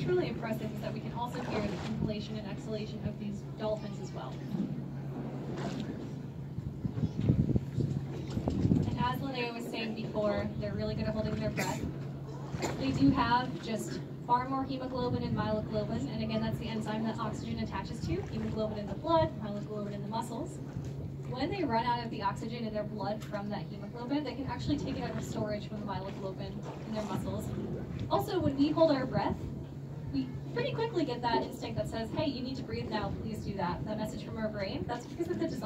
impressive is that we can also hear the inhalation and exhalation of these dolphins as well. And as Linnea was saying before, they're really good at holding their breath. They do have just far more hemoglobin and myoglobin, and again, that's the enzyme that oxygen attaches to, hemoglobin in the blood, myoglobin in the muscles. When they run out of the oxygen in their blood from that hemoglobin, they can actually take it out of storage from the myoglobin in their muscles. Also, when we hold our breath, quickly get that instinct that says, hey, you need to breathe now, please do that. That message from our brain, that's because of the dissolved